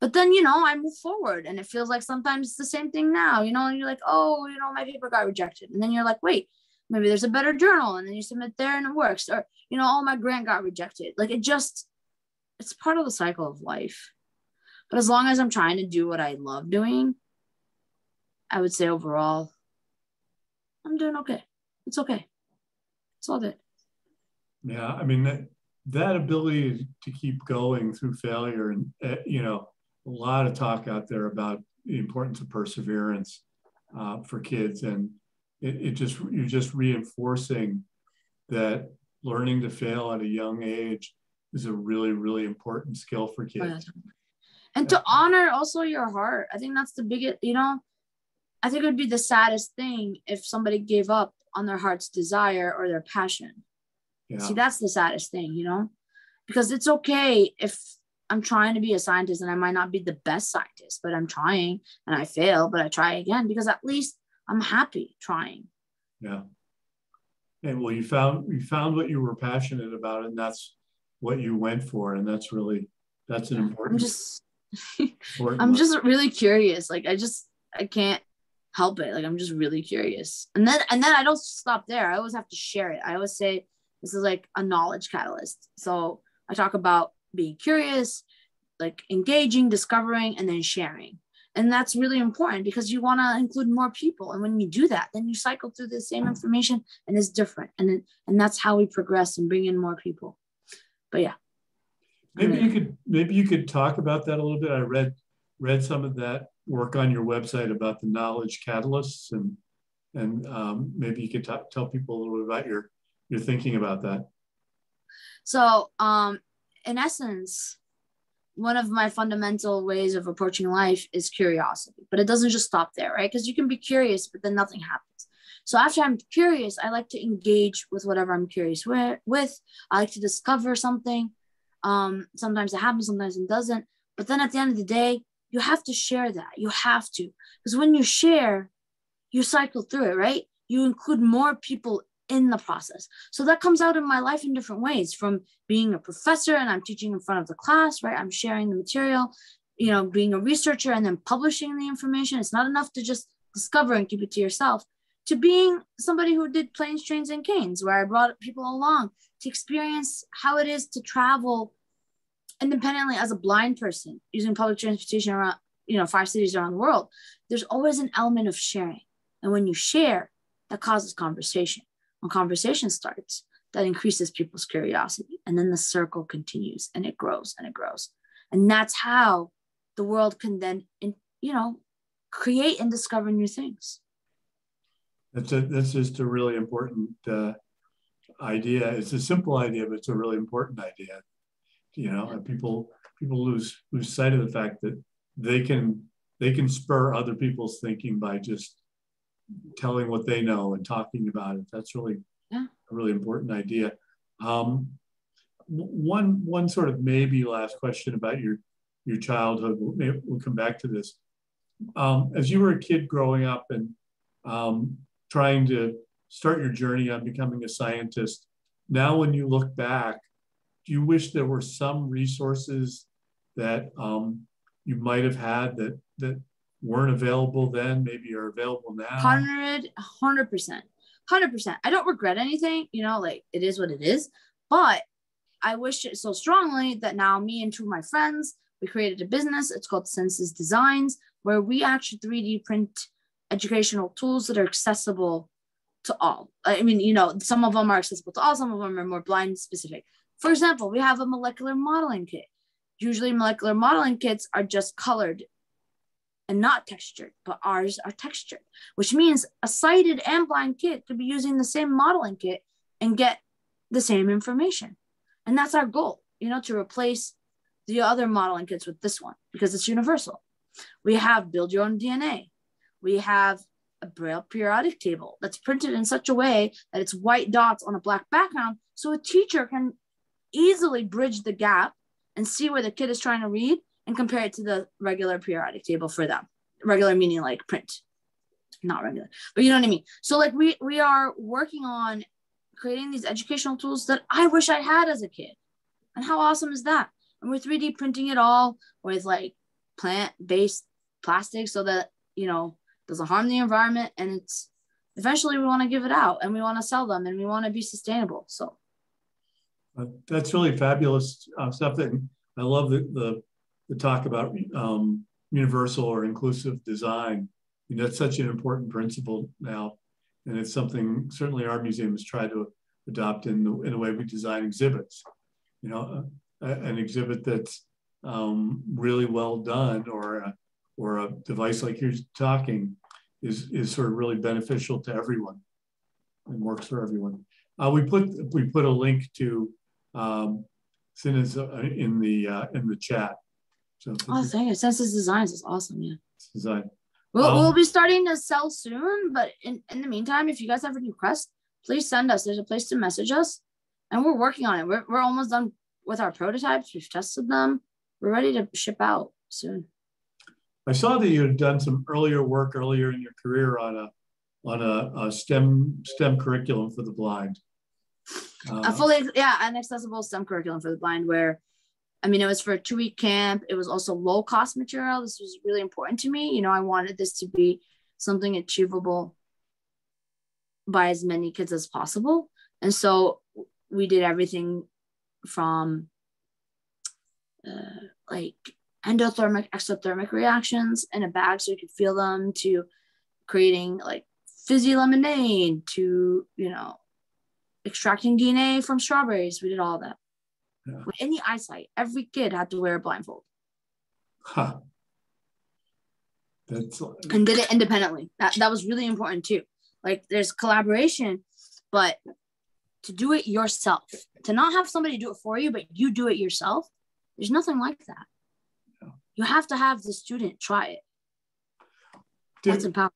But then, you know, I move forward and it feels like sometimes it's the same thing now, you know, and you're like, oh, you know, my paper got rejected. And then you're like, wait, maybe there's a better journal and then you submit there and it works or you know oh my grant got rejected. Like it just it's part of the cycle of life. But as long as i'm trying to do what i love doing i would say overall i'm doing okay. It's okay. It's all good yeah i mean that, that ability to keep going through failure and uh, you know a lot of talk out there about the importance of perseverance uh, for kids. And it, it just you're just reinforcing that learning to fail at a young age is a really really important skill for kids. And to honor also your heart i think that's the biggest you know i think it would be the saddest thing if somebody gave up on their heart's desire or their passion yeah. see that's the saddest thing you know because it's okay if i'm trying to be a scientist and i might not be the best scientist but i'm trying and i fail but i try again because at least I'm happy trying. Yeah. and well, you found you found what you were passionate about, and that's what you went for, and that's really that's an important. I'm just, important I'm just really curious. Like I just I can't help it. Like I'm just really curious, and then and then I don't stop there. I always have to share it. I always say this is like a knowledge catalyst. So I talk about being curious, like engaging, discovering, and then sharing. And that's really important because you want to include more people. And when you do that, then you cycle through the same information and it's different. And and that's how we progress and bring in more people. But yeah. Maybe you could maybe you could talk about that a little bit. I read read some of that work on your website about the knowledge catalysts and and um, maybe you could t- tell people a little bit about your your thinking about that. So um, in essence, one of my fundamental ways of approaching life is curiosity, but it doesn't just stop there, right? Because you can be curious, but then nothing happens. So after I'm curious, I like to engage with whatever I'm curious with. I like to discover something. Um, sometimes it happens, sometimes it doesn't. But then at the end of the day, you have to share that. You have to, because when you share, you cycle through it, right? You include more people in the process. So that comes out in my life in different ways from being a professor and I'm teaching in front of the class, right? I'm sharing the material, you know, being a researcher and then publishing the information. It's not enough to just discover and keep it to yourself, to being somebody who did planes, trains, and canes, where I brought people along to experience how it is to travel independently as a blind person using public transportation around, you know, five cities around the world. There's always an element of sharing. And when you share, that causes conversation when conversation starts, that increases people's curiosity. And then the circle continues and it grows and it grows. And that's how the world can then, you know, create and discover new things. That's, a, that's just a really important uh, idea. It's a simple idea, but it's a really important idea. You know, and people people lose lose sight of the fact that they can they can spur other people's thinking by just telling what they know and talking about it. That's really yeah. a really important idea. Um, one one sort of maybe last question about your your childhood. We'll, we'll come back to this. Um, as you were a kid growing up and um, trying to start your journey on becoming a scientist, now when you look back, do you wish there were some resources that um, you might have had that that weren't available then, maybe are available now? 100, 100%. 100%. I don't regret anything, you know, like it is what it is. But I wish it so strongly that now me and two of my friends, we created a business. It's called Senses Designs, where we actually 3D print educational tools that are accessible to all. I mean, you know, some of them are accessible to all, some of them are more blind specific. For example, we have a molecular modeling kit. Usually, molecular modeling kits are just colored and not textured, but ours are textured, which means a sighted and blind kid could be using the same modeling kit and get the same information. And that's our goal, you know, to replace the other modeling kits with this one because it's universal. We have build your own DNA. We have a braille periodic table that's printed in such a way that it's white dots on a black background so a teacher can easily bridge the gap and see where the kid is trying to read and compare it to the regular periodic table for them. Regular meaning like print, not regular, but you know what I mean. So like we we are working on creating these educational tools that I wish I had as a kid. And how awesome is that? And we're 3D printing it all with like plant-based plastic so that you know doesn't harm the environment and it's eventually we want to give it out and we want to sell them and we want to be sustainable. So that's really fabulous uh, stuff. That I love the, the the talk about um, universal or inclusive design. You know, that's such an important principle now. And it's something certainly our museum has tried to adopt in the, in the way we design exhibits. You know, a, an exhibit that's um, really well done or a, or a device like you're talking is, is sort of really beneficial to everyone and works for everyone. Uh, we put we put a link to um, in the uh, in the chat. So oh, thank you. Senses Designs is awesome. Yeah. Design. We'll, um, we'll be starting to sell soon, but in, in the meantime, if you guys have any requests, please send us. There's a place to message us, and we're working on it. We're, we're almost done with our prototypes. We've tested them. We're ready to ship out soon. I saw that you had done some earlier work earlier in your career on a on a, a STEM STEM curriculum for the blind. Uh, a fully yeah, an accessible STEM curriculum for the blind where I mean, it was for a two week camp. It was also low cost material. This was really important to me. You know, I wanted this to be something achievable by as many kids as possible. And so we did everything from uh, like endothermic, exothermic reactions in a bag so you could feel them to creating like fizzy lemonade to, you know, extracting DNA from strawberries. We did all that. Yeah. With any eyesight, every kid had to wear a blindfold. Huh. That's and did it independently. That that was really important too. Like there's collaboration, but to do it yourself, to not have somebody do it for you, but you do it yourself, there's nothing like that. Yeah. You have to have the student try it. Did, That's empowering.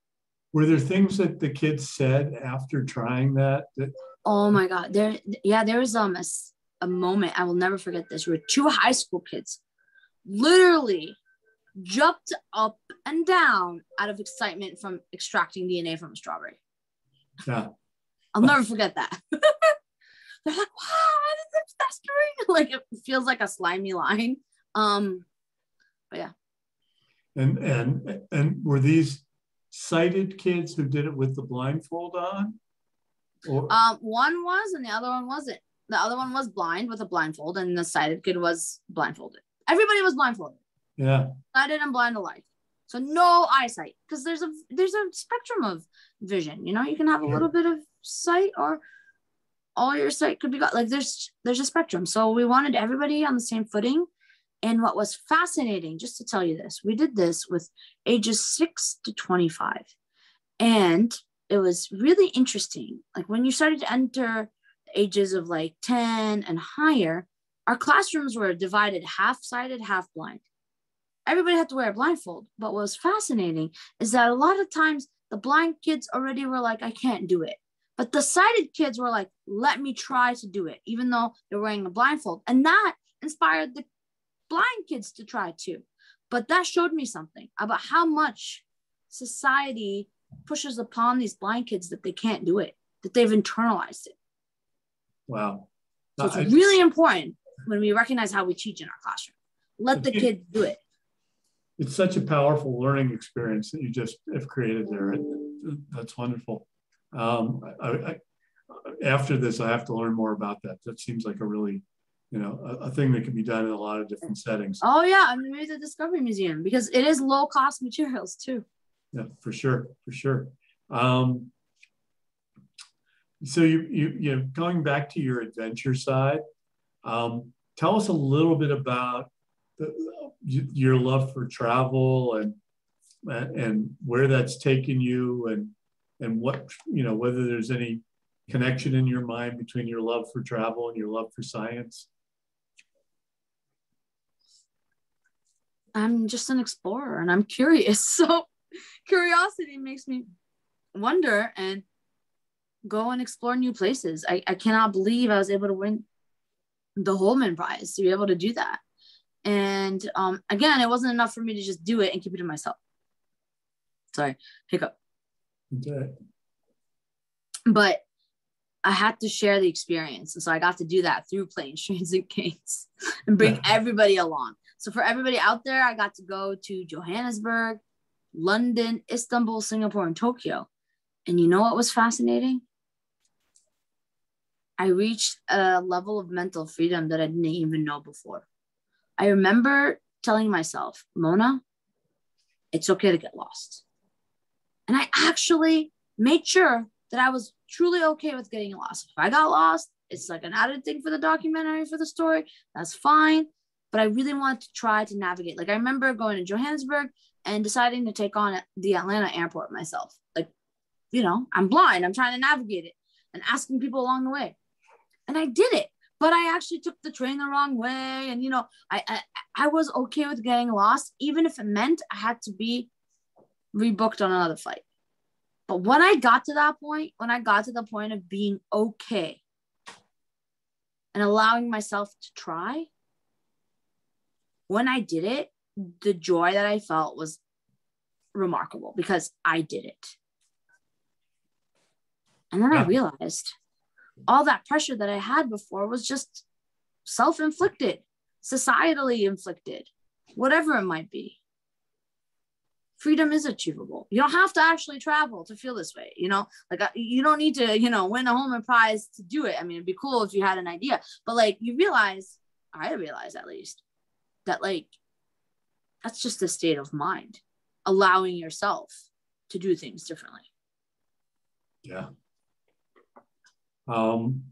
Were there things that the kids said after trying that? that oh my God. There, yeah, there was um a, a moment, I will never forget this, where two high school kids literally jumped up and down out of excitement from extracting DNA from a strawberry. Yeah. I'll never forget that. They're like, wow, this is festering? Like it feels like a slimy line. Um, but yeah. And and and were these sighted kids who did it with the blindfold on? Or? Um, one was and the other one wasn't. The other one was blind with a blindfold, and the sighted kid was blindfolded. Everybody was blindfolded. Yeah. Sighted and blind alike. So no eyesight, because there's a there's a spectrum of vision. You know, you can have a little bit of sight or all your sight could be got like there's there's a spectrum. So we wanted everybody on the same footing. And what was fascinating, just to tell you this, we did this with ages six to 25. And it was really interesting. Like when you started to enter ages of like 10 and higher, our classrooms were divided half sighted, half blind. Everybody had to wear a blindfold. But what was fascinating is that a lot of times the blind kids already were like, I can't do it. But the sighted kids were like, let me try to do it, even though they're wearing a blindfold. And that inspired the blind kids to try too. But that showed me something about how much society pushes upon these blind kids that they can't do it, that they've internalized it. Wow. So it's I, really important when we recognize how we teach in our classroom. Let the kids do it. It's such a powerful learning experience that you just have created there. That's wonderful. Um, I, I, after this, I have to learn more about that. That seems like a really, you know, a, a thing that can be done in a lot of different settings. Oh yeah, I mean, maybe the Discovery Museum because it is low cost materials too. Yeah, for sure, for sure. Um, so you, you, you know, going back to your adventure side, um, tell us a little bit about the, your love for travel and and where that's taken you and and what you know whether there's any connection in your mind between your love for travel and your love for science. I'm just an explorer and i'm curious. So curiosity makes me wonder and go and explore new places i, I cannot believe i was able to win the holman prize to be able to do that and um, again it wasn't enough for me to just do it and keep it to myself sorry hiccup Okay. But I had to share the experience. And so I got to do that through planes, trains, and canes and bring everybody along. So for everybody out there, I got to go to Johannesburg, London, Istanbul, Singapore, and Tokyo. And you know what was fascinating? I reached a level of mental freedom that I didn't even know before. I remember telling myself, Mona, it's okay to get lost. And I actually made sure that I was truly okay with getting lost. If I got lost, it's like an added thing for the documentary, for the story. That's fine. But I really wanted to try to navigate. Like I remember going to Johannesburg and deciding to take on the Atlanta airport myself. Like, you know, I'm blind. I'm trying to navigate it and asking people along the way. And I did it. But I actually took the train the wrong way. And, you know, I, I, I was okay with getting lost, even if it meant I had to be rebooked on another flight. But when I got to that point, when I got to the point of being okay and allowing myself to try, when I did it, the joy that I felt was remarkable because I did it. And then yeah. I realized all that pressure that I had before was just self inflicted, societally inflicted, whatever it might be. Freedom is achievable. You don't have to actually travel to feel this way. You know, like uh, you don't need to, you know, win a Holman Prize to do it. I mean, it'd be cool if you had an idea, but like you realize, I realize at least, that like that's just a state of mind, allowing yourself to do things differently. Yeah. Um,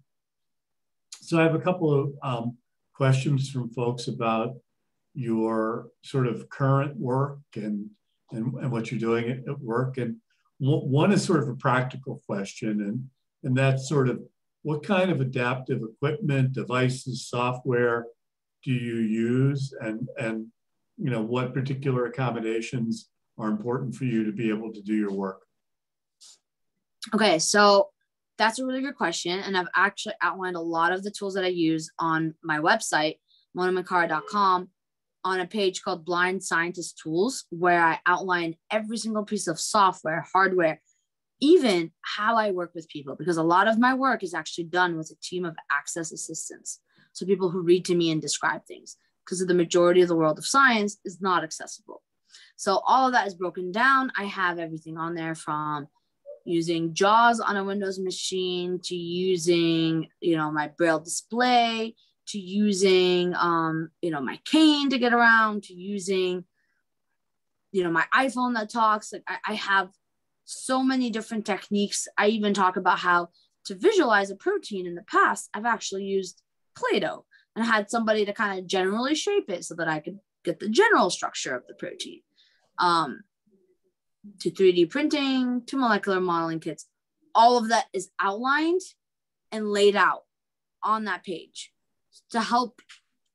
so I have a couple of um, questions from folks about your sort of current work and and, and what you're doing at, at work. And one is sort of a practical question, and and that's sort of what kind of adaptive equipment, devices, software do you use, and and you know what particular accommodations are important for you to be able to do your work. Okay, so that's a really good question. And I've actually outlined a lot of the tools that I use on my website, monaminkara.com, on a page called Blind Scientist Tools, where I outline every single piece of software, hardware, even how I work with people, because a lot of my work is actually done with a team of access assistants. So people who read to me and describe things, because the majority of the world of science is not accessible. So all of that is broken down. I have everything on there from using JAWS on a Windows machine to using, you know, my Braille display to using, um, you know, my cane to get around to using, you know, my iPhone that talks. Like I, I have so many different techniques. I even talk about how to visualize a protein in the past. I've actually used Play-Doh and had somebody to kind of generally shape it so that I could get the general structure of the protein. Um, to 3D printing to molecular modeling kits. All of that is outlined and laid out on that page to help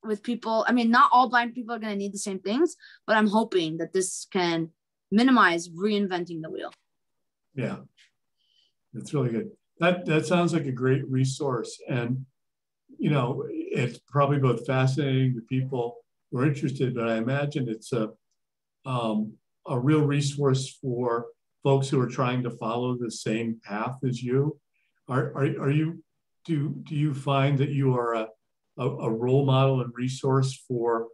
with people. I mean, not all blind people are going to need the same things, but I'm hoping that this can minimize reinventing the wheel. Yeah, that's really good. That that sounds like a great resource, and you know, it's probably both fascinating to people who are interested, but I imagine it's a um, a real resource for folks who are trying to follow the same path as you? Are, are, are you, do, do you find that you are a, a, a role model and resource for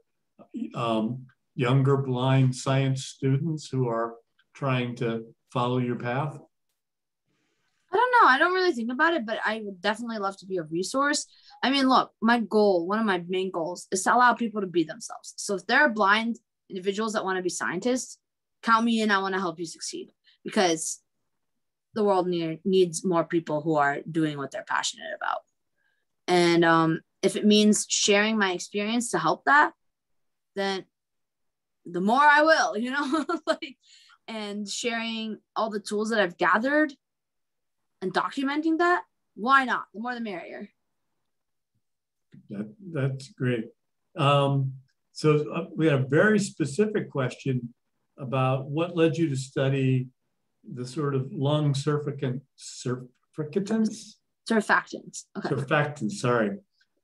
um, younger blind science students who are trying to follow your path? I don't know. I don't really think about it, but I would definitely love to be a resource. I mean, look, my goal, one of my main goals is to allow people to be themselves. So if there are blind individuals that want to be scientists, count me in. I want to help you succeed because the world need, needs more people who are doing what they're passionate about. And um, if it means sharing my experience to help that, then the more I will, you know, like, and sharing all the tools that I've gathered and documenting that, why not? The more the merrier. That, that's great. Um, so uh, we had a very specific question about what led you to study the sort of lung surfactant, surfactants? Surfactants. Okay. Surfactants, sorry.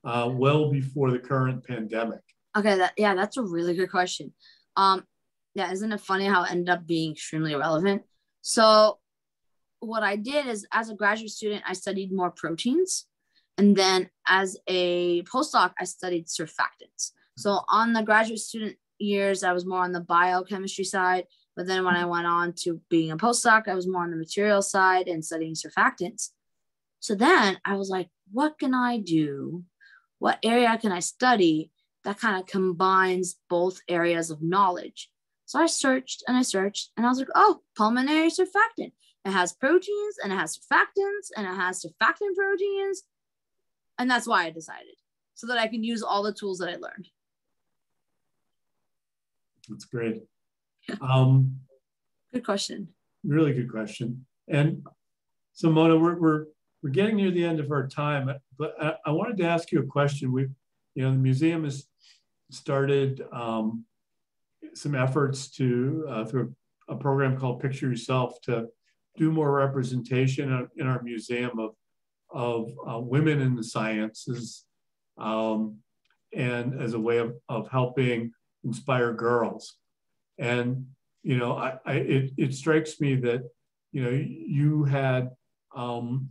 Uh, well before the current pandemic. Okay, that, yeah, that's a really good question. Um, yeah, isn't it funny how it ended up being extremely relevant? So, what I did is, as a graduate student, I studied more proteins, and then as a postdoc, I studied surfactants. So, on the graduate student years, I was more on the biochemistry side. But then when I mm-hmm. went on to being a postdoc, I was more on the material side and studying surfactants. So then I was like, what can I do? What area can I study that kind of combines both areas of knowledge? So I searched and I searched and I was like, oh, pulmonary surfactant. It has proteins and it has surfactants and it has surfactant proteins. And that's why I decided so that I can use all the tools that I learned. That's great. Um, good question. Really good question. And so, Mona, we're, we're, we're getting near the end of our time, but I, I wanted to ask you a question. We, you know, the museum has started um, some efforts to, uh, through a program called Picture Yourself, to do more representation in our museum of, of uh, women in the sciences um, and as a way of, of helping inspire girls. And, you know, I, I it, it strikes me that, you know, you had um,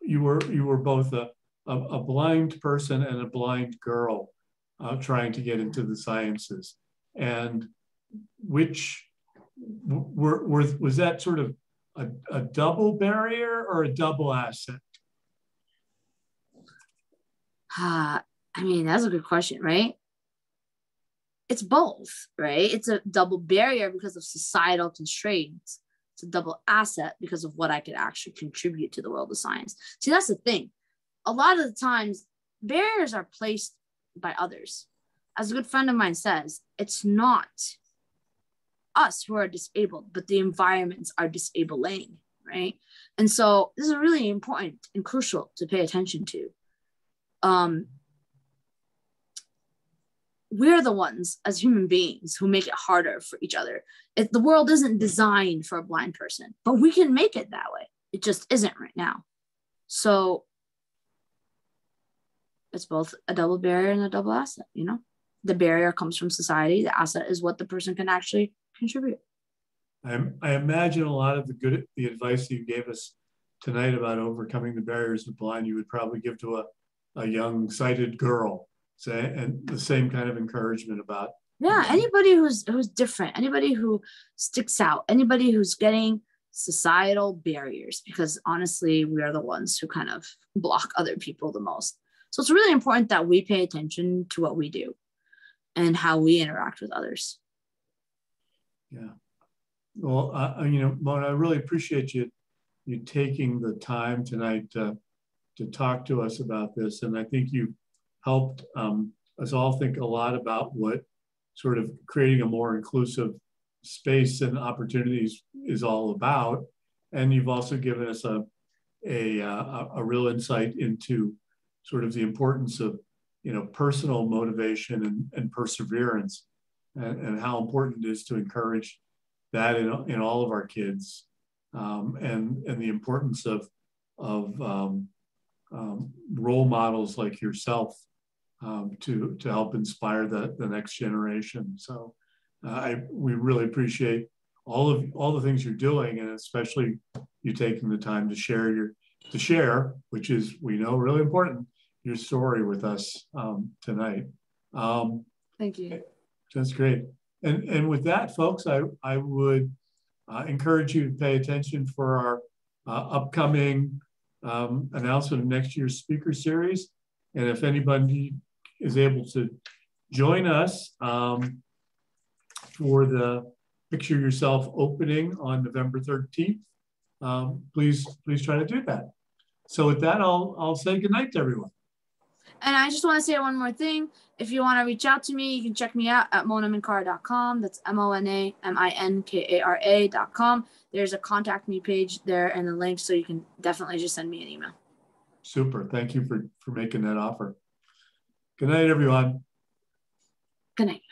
you were you were both a, a, a blind person and a blind girl uh, trying to get into the sciences. And which were, were was that sort of a, a double barrier or a double asset? Uh, I mean, that's a good question, right? It's both, right? It's a double barrier because of societal constraints. It's a double asset because of what I could actually contribute to the world of science. See, that's the thing. A lot of the times, barriers are placed by others. As a good friend of mine says, it's not us who are disabled, but the environments are disabling, right? And so this is really important and crucial to pay attention to. Um, we're the ones as human beings who make it harder for each other. The world isn't designed for a blind person, but we can make it that way. It just isn't right now. So it's both a double barrier and a double asset, you know? The barrier comes from society, the asset is what the person can actually contribute. I, I imagine a lot of the good the advice you gave us tonight about overcoming the barriers of blind, you would probably give to a, a young sighted girl, say, and the same kind of encouragement about. Yeah, anybody who's who's different, anybody who sticks out, anybody who's getting societal barriers, because honestly, we are the ones who kind of block other people the most. So it's really important that we pay attention to what we do and how we interact with others. Yeah. Well, uh, you know, Mona, I really appreciate you you taking the time tonight to, to talk to us about this. And I think you helped um, us all think a lot about what sort of creating a more inclusive space and opportunities is all about. And you've also given us a, a, uh, a, a real insight into sort of the importance of, you know, personal motivation and, and perseverance and, and how important it is to encourage that in, in all of our kids um, and, and the importance of, of um, um, role models like yourself um, to, to help inspire the, the next generation. So uh, I, we really appreciate all of all the things you're doing and especially you taking the time to share your to share, which is we know really important, your story with us um, tonight. Um, Thank you. That's great. And, and with that, folks, I, I would uh, encourage you to pay attention for our uh, upcoming um, announcement of next year's speaker series. And if anybody is able to join us um, for the Picture Yourself opening on November 13th, um, please, please try to do that. So with that, I'll, I'll say goodnight to everyone. And I just want to say one more thing. If you want to reach out to me, you can check me out at monaminkara.com. That's M O N A M I N K A R A.com. There's a contact me page there and a link, so you can definitely just send me an email. Super. Thank you for, for making that offer. Good night, everyone. Good night.